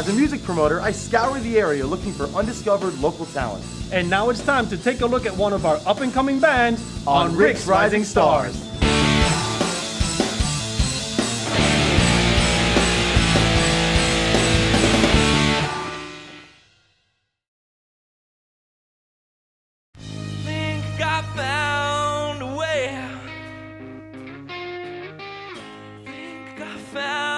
As a music promoter, I scour the area looking for undiscovered local talent. And now it's time to take a look at one of our up and coming bands On Rick's Rising Stars. think I found a way. Think I found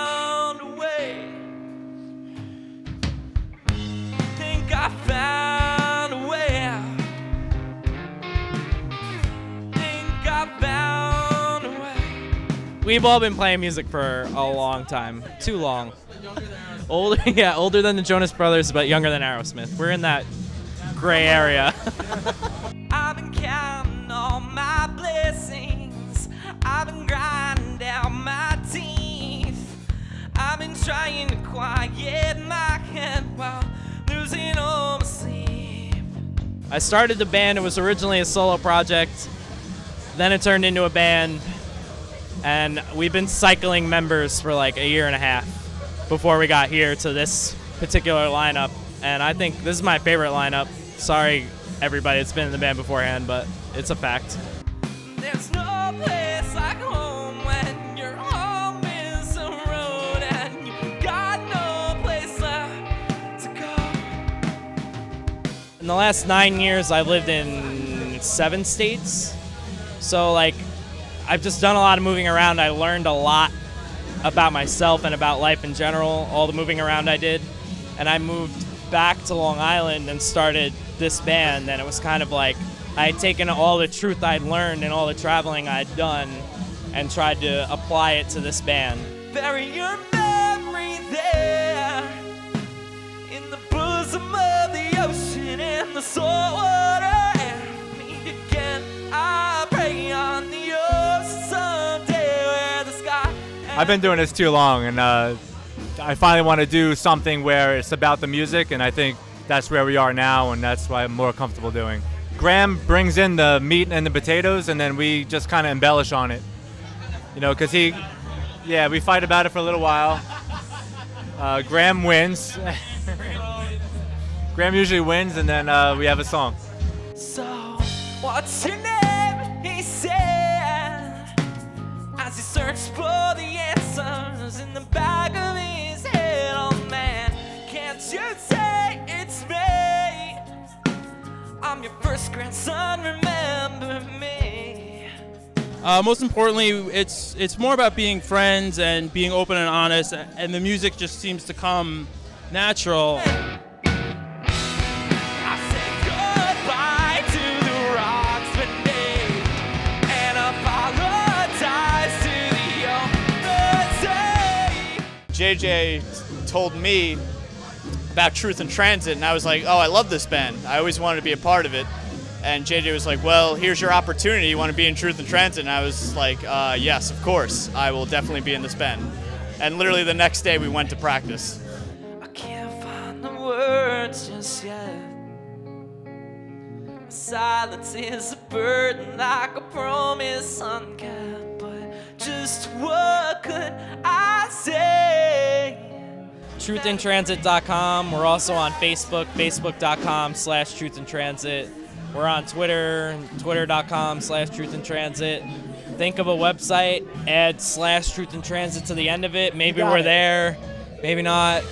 We've all been playing music for a long time, too long. Older, yeah, older than the Jonas Brothers, but younger than Aerosmith. We're in that gray area. I've been counting all my blessings. I've been grinding out my teeth. I've been trying to quiet my head while losing all my sleep. I started the band. It was originally a solo project. Then it turned into a band, and we've been cycling members for like a year and a half before we got here to this particular lineup. And I think this is my favorite lineup. Sorry, everybody that's been in the band beforehand, but it's a fact. There's no place like home when your home is a road and you got no place left to go. In the last nine years, I've lived in seven states. So, like, I've just done a lot of moving around. I learned a lot about myself and about life in general, all the moving around I did. And I moved back to Long Island and started this band. And it was kind of like I had taken all the truth I'd learned and all the traveling I'd done and tried to apply it to this band. Bury your I've been doing this too long, and uh, I finally want to do something where it's about the music, and I think that's where we are now, and that's what I'm more comfortable doing. Graham brings in the meat and the potatoes, and then we just kind of embellish on it. You know, because he, yeah, we fight about it for a little while. Uh, Graham wins. Graham usually wins, and then uh, we have a song. So, what's your name? For the answers in the back of his head. Oh man, can't you say it's me? I'm your first grandson, remember me. Uh, most importantly, it's it's more about being friends and being open and honest, and the music just seems to come natural. I JJ told me about Truth in Transit, and I was like, oh, I love this band. I always wanted to be a part of it. And JJ was like, well, here's your opportunity. You want to be in Truth in Transit? And I was like, uh, yes, of course. I will definitely be in this band. And literally the next day, we went to practice. I can't find the words just yet. Silence is a burden like a promise unkept. But just what could? truthinTransit.com. We're also on Facebook, facebook.com slash truthinTransit. We're on Twitter, twitter.com slash truthinTransit. Think of a website, add slash truthinTransit to the end of it. Maybe we're it. there, maybe not.